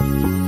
了。